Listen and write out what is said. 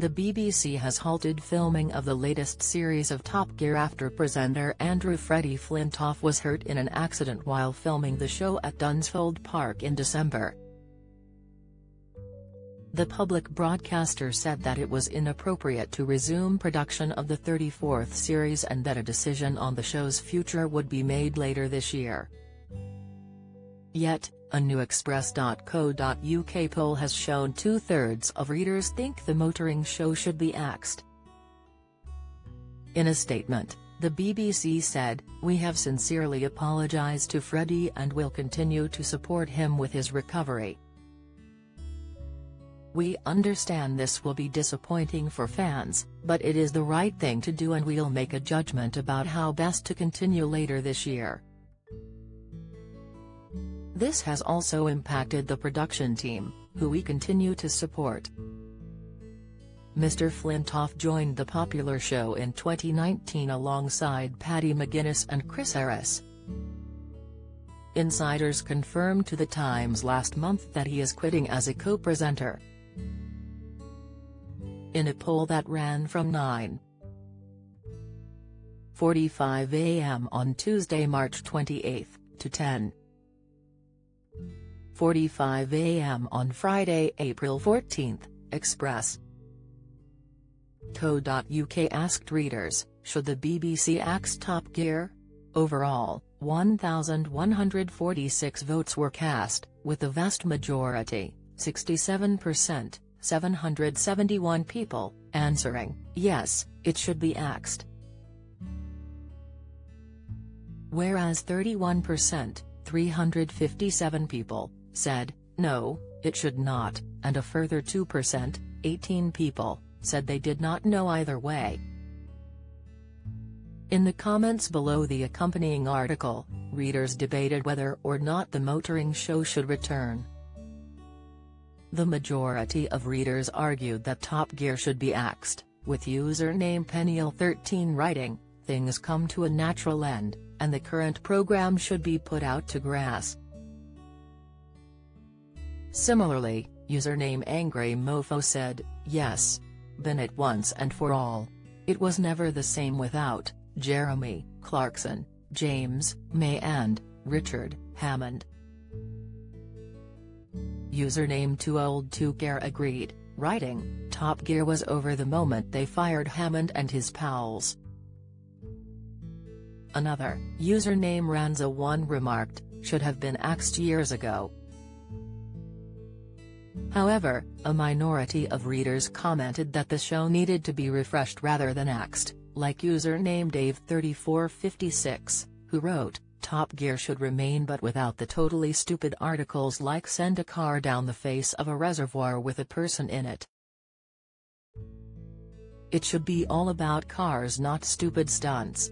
The BBC has halted filming of the latest series of Top Gear after presenter Andrew Freddie Flintoff was hurt in an accident while filming the show at Dunsfold Park in December. The public broadcaster said that it was inappropriate to resume production of the 34th series and that a decision on the show's future would be made later this year. Yet, a new Express.co.uk poll has shown two-thirds of readers think the motoring show should be axed. In a statement, the BBC said, We have sincerely apologised to Freddie and will continue to support him with his recovery. We understand this will be disappointing for fans, but it is the right thing to do and we'll make a judgment about how best to continue later this year. This has also impacted the production team, who we continue to support. Mr. Flintoff joined the popular show in 2019 alongside Paddy McGuinness and Chris Harris. Insiders confirmed to The Times last month that he is quitting as a co-presenter. In a poll that ran from 9.45 am on Tuesday, March 28, to 10. 45 am on Friday, April 14, Express. Co.uk asked readers, should the BBC axe Top Gear? Overall, 1,146 votes were cast, with the vast majority, 67%, 771 people, answering, yes, it should be axed. Whereas 31%, 357 people, said, no, it should not, and a further 2%, 18 people, said they did not know either way. In the comments below the accompanying article, readers debated whether or not the motoring show should return. The majority of readers argued that Top Gear should be axed, with username Peniel13 writing, things come to a natural end, and the current program should be put out to grass. Similarly, username Angry Mofo said, yes. Been it once and for all. It was never the same without, Jeremy, Clarkson, James, May and, Richard, Hammond. Username Too Old To Care agreed, writing, Top Gear was over the moment they fired Hammond and his pals. Another, username Ranza1 remarked, should have been axed years ago, However, a minority of readers commented that the show needed to be refreshed rather than axed, like username Dave3456, who wrote, Top Gear should remain but without the totally stupid articles like send a car down the face of a reservoir with a person in it. It should be all about cars not stupid stunts.